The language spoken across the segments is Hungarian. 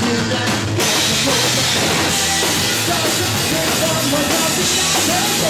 Doesn't care someone else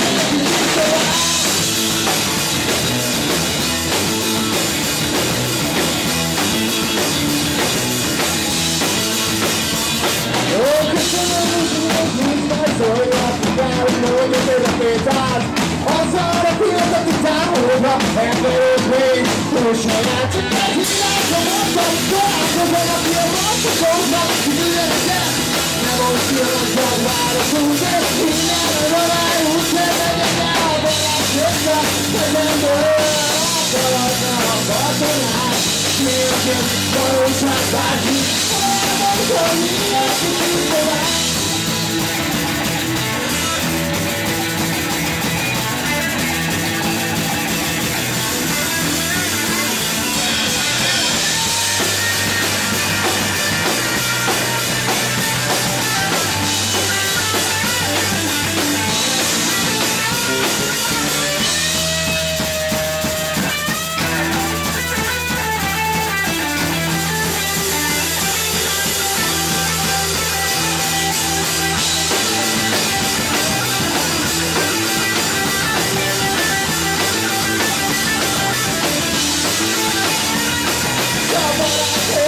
hogy érdeklétát Azzal a pillanatot után, hogyha emberőt még túl saját Csak egy hívás a magam, találkozom, aki a magam Kiüljenek el, nem volt ki a nagyban városulni Innen a valály út, nem megyek el a balásokra Vagy nem dolog, találna a batonát Miért jön valóság bárki? Olyan magam, miért ki tovább